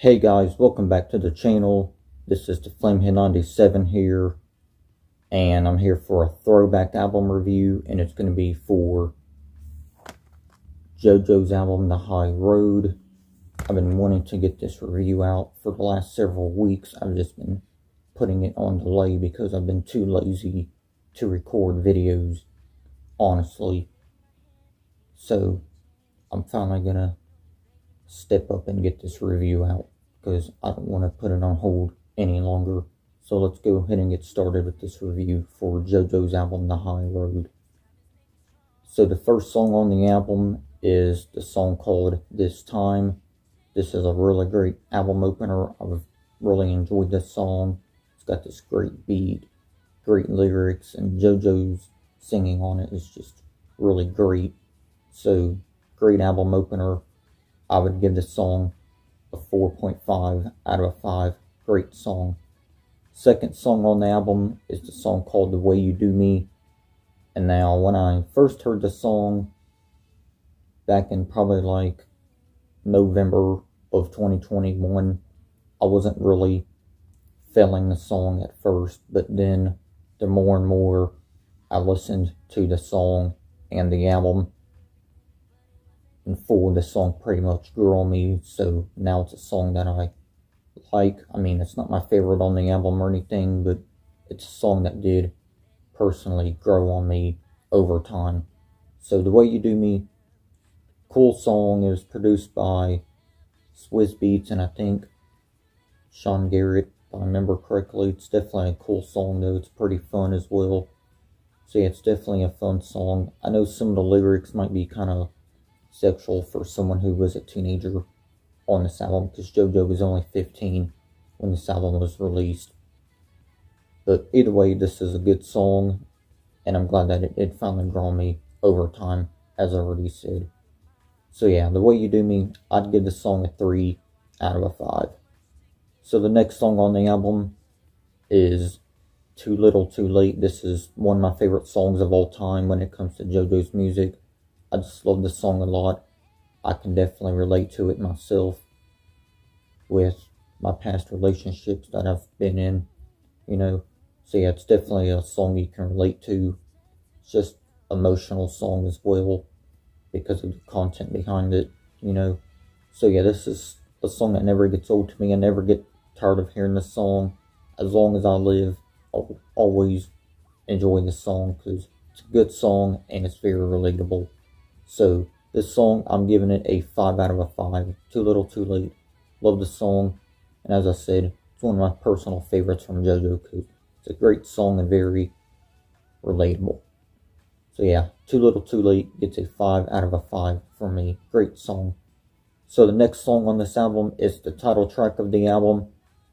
Hey guys, welcome back to the channel. This is the Flamehead97 here. And I'm here for a throwback album review. And it's going to be for JoJo's album, The High Road. I've been wanting to get this review out for the last several weeks. I've just been putting it on delay because I've been too lazy to record videos, honestly. So, I'm finally going to step up and get this review out because I don't want to put it on hold any longer. So let's go ahead and get started with this review for JoJo's album, The High Road. So the first song on the album is the song called This Time. This is a really great album opener. I've really enjoyed this song. It's got this great beat, great lyrics, and JoJo's singing on it is just really great. So, great album opener. I would give this song a 4.5 out of a 5. Great song. Second song on the album is the song called The Way You Do Me. And now, when I first heard the song back in probably like November of 2021, I wasn't really feeling the song at first, but then the more and more I listened to the song and the album, full, the song pretty much grew on me. So now it's a song that I like. I mean, it's not my favorite on the album or anything, but it's a song that did personally grow on me over time. So the way you do me, cool song. Was produced by Swizz Beatz and I think Sean Garrett, if I remember correctly. It's definitely a cool song though. It's pretty fun as well. So yeah, it's definitely a fun song. I know some of the lyrics might be kind of sexual for someone who was a teenager on this album because JoJo was only 15 when this album was released. But either way, this is a good song, and I'm glad that it finally grow me over time, as I already said. So yeah, the way you do me, I'd give this song a 3 out of a 5. So the next song on the album is Too Little Too Late. This is one of my favorite songs of all time when it comes to JoJo's music. I just love this song a lot. I can definitely relate to it myself with my past relationships that I've been in, you know. So yeah, it's definitely a song you can relate to. It's just emotional song as well because of the content behind it, you know. So yeah, this is a song that never gets old to me. I never get tired of hearing this song. As long as I live, I'll always enjoy this song because it's a good song and it's very relatable. So this song, I'm giving it a 5 out of a 5. Too Little Too Late. Love the song. And as I said, it's one of my personal favorites from JoJo because it's a great song and very relatable. So yeah, Too Little Too Late gets a 5 out of a 5 for me. Great song. So the next song on this album is the title track of the album.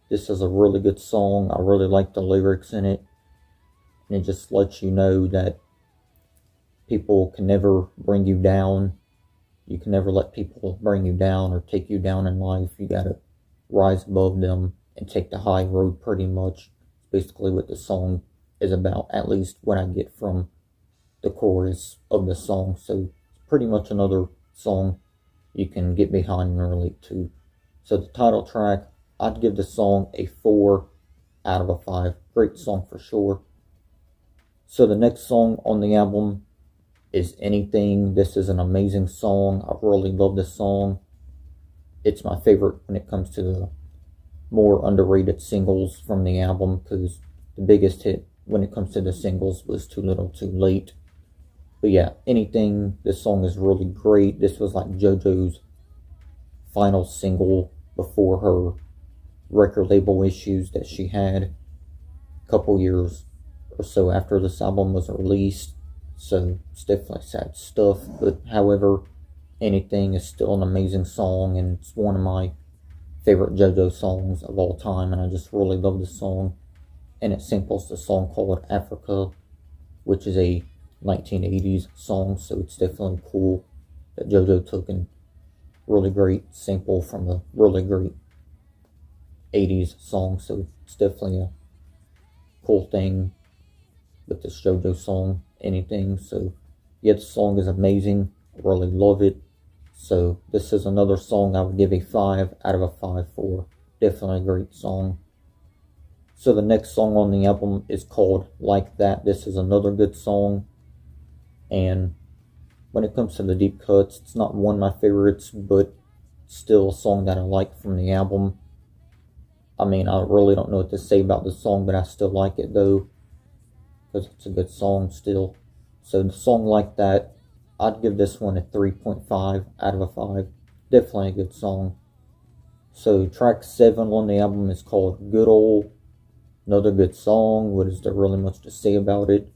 This is a really good song. I really like the lyrics in it. And it just lets you know that people can never bring you down. You can never let people bring you down or take you down in life. You gotta rise above them and take the high road pretty much. Basically what the song is about, at least what I get from the chorus of the song. So it's pretty much another song you can get behind and relate to. So the title track, I'd give the song a 4 out of a 5. Great song for sure. So the next song on the album is anything. This is an amazing song. I really love this song. It's my favorite when it comes to the more underrated singles from the album because the biggest hit when it comes to the singles was Too Little Too Late. But yeah, anything, this song is really great. This was like JoJo's final single before her record label issues that she had a couple years or so after this album was released. So it's definitely sad stuff. But however, anything is still an amazing song and it's one of my favorite JoJo songs of all time. And I just really love this song. And it samples the song called Africa, which is a 1980s song. So it's definitely cool that JoJo took a really great sample from a really great 80s song. So it's definitely a cool thing with this JoJo song anything. So yeah, the song is amazing. I really love it. So this is another song I would give a 5 out of a 5 for. Definitely a great song. So the next song on the album is called Like That. This is another good song. And when it comes to the deep cuts, it's not one of my favorites, but still a song that I like from the album. I mean, I really don't know what to say about the song, but I still like it though, because it's a good song still. So the song like that, I'd give this one a 3.5 out of a 5. Definitely a good song. So track 7 on the album is called Good Old. Another good song. What is there really much to say about it?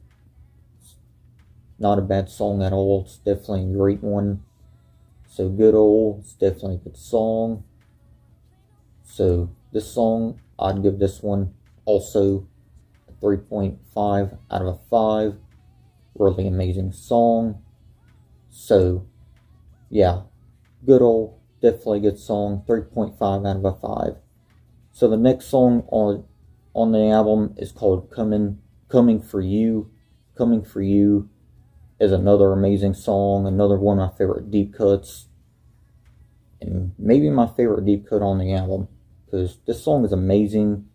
It's not a bad song at all. It's definitely a great one. So Good Old is definitely a good song. So this song, I'd give this one also 3.5 out of a 5. Really amazing song. So, yeah, good old, definitely good song. 3.5 out of a 5. So the next song on on the album is called Coming Coming for You. Coming for You is another amazing song, another one of my favorite deep cuts. And maybe my favorite deep cut on the album because this song is amazing.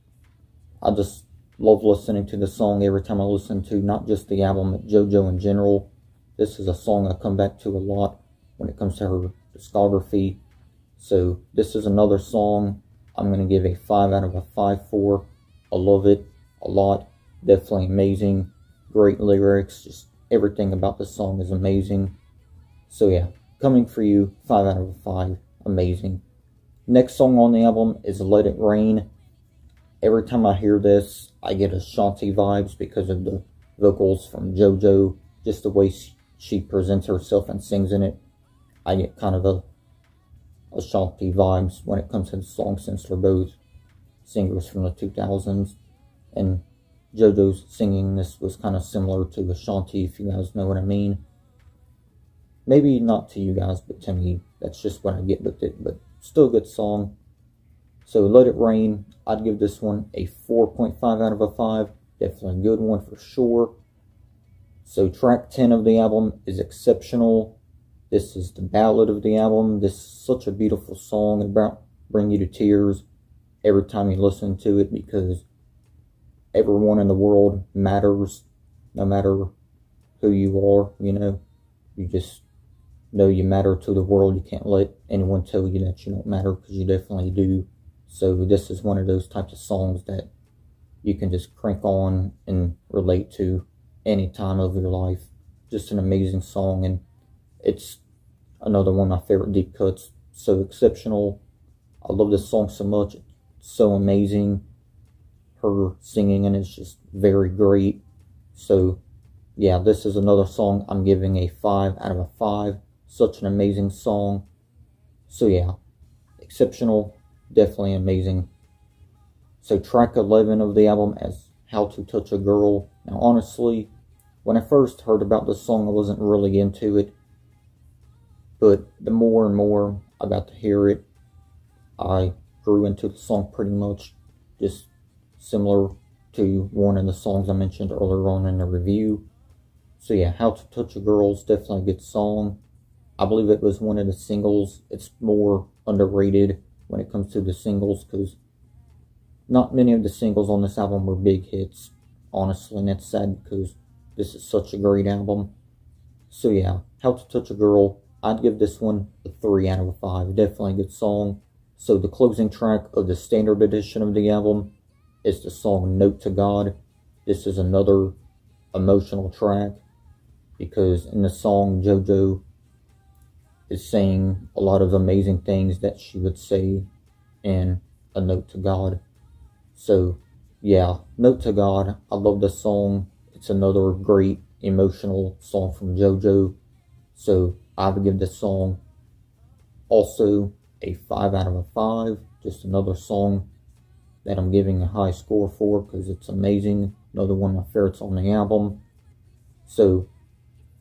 I just love listening to the song every time I listen to not just the album, but JoJo in general. This is a song I come back to a lot when it comes to her discography. So this is another song I'm going to give a 5 out of a 5 for. I love it a lot. Definitely amazing. Great lyrics. Just everything about this song is amazing. So yeah, coming for you, 5 out of a 5. Amazing. Next song on the album is Let It Rain. Every time I hear this, I get Ashanti vibes because of the vocals from JoJo, just the way she presents herself and sings in it. I get kind of a Ashanti vibes when it comes to the song since they're both singers from the 2000s. And JoJo's singing this was kind of similar to Ashanti, if you guys know what I mean. Maybe not to you guys, but to me, that's just what I get with it. But Still a good song. So Let It Rain, I'd give this one a 4.5 out of a 5. Definitely a good one for sure. So track 10 of the album is Exceptional. This is the ballad of the album. This is such a beautiful song about bring you to tears every time you listen to it because everyone in the world matters no matter who you are, you know. You just know you matter to the world. You can't let anyone tell you that you don't matter because you definitely do. So this is one of those types of songs that you can just crank on and relate to any time of your life. Just an amazing song and it's another one of my favorite deep cuts. So exceptional. I love this song so much. It's so amazing. Her singing and it's just very great. So yeah, this is another song I'm giving a 5 out of a 5. Such an amazing song. So yeah, exceptional, definitely amazing. So track 11 of the album as How to Touch a Girl. Now honestly, when I first heard about this song, I wasn't really into it. But the more and more I got to hear it, I grew into the song pretty much. Just similar to one of the songs I mentioned earlier on in the review. So yeah, How to Touch a Girl is definitely a good song. I believe it was one of the singles. It's more underrated when it comes to the singles because not many of the singles on this album were big hits, honestly, and that's sad because this is such a great album. So yeah, How to Touch a Girl, I'd give this one a 3 out of a 5. Definitely a good song. So the closing track of the standard edition of the album is the song Note to God. This is another emotional track because in the song JoJo is saying a lot of amazing things that she would say in a note to God. So, yeah, note to God. I love this song. It's another great emotional song from JoJo. So, I would give this song also a 5 out of a 5. Just another song that I'm giving a high score for because it's amazing. Another one of my favorites on the album. So,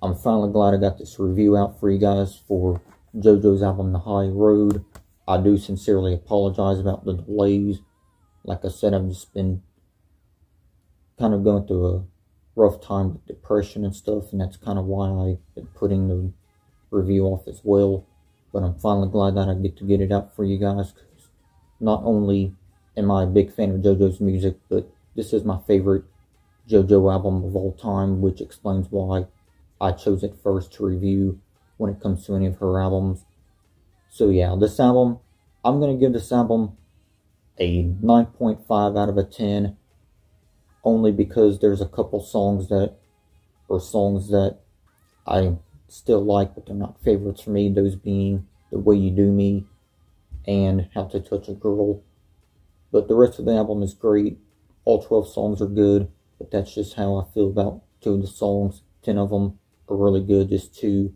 I'm finally glad I got this review out for you guys for JoJo's album, The High Road. I do sincerely apologize about the delays. Like I said, I've just been kind of going through a rough time with depression and stuff, and that's kind of why I've been putting the review off as well. but I'm finally glad that I get to get it out for you guys. Because not only am I a big fan of JoJo's music, but this is my favorite JoJo album of all time, which explains why I chose it first to review when it comes to any of her albums. So yeah, this album, I'm going to give this album a 9.5 out of a 10, only because there's a couple songs that, or songs that I still like, but they're not favorites for me, those being The Way You Do Me and How to Touch a Girl. But the rest of the album is great. All 12 songs are good, but that's just how I feel about two of the songs. 10 of them are really good, just two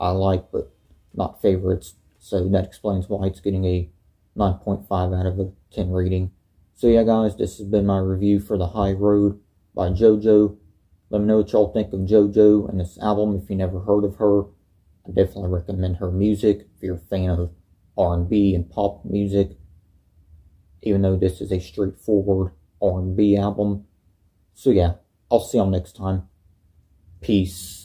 I like, but not favorites. So that explains why it's getting a 9.5 out of a 10 rating. So yeah, guys, this has been my review for The High Road by JoJo. Let me know what y'all think of JoJo and this album. If you never heard of her, I definitely recommend her music. If you're a fan of R&B and pop music, even though this is a straightforward R&B album. So yeah, I'll see y'all next time. Peace.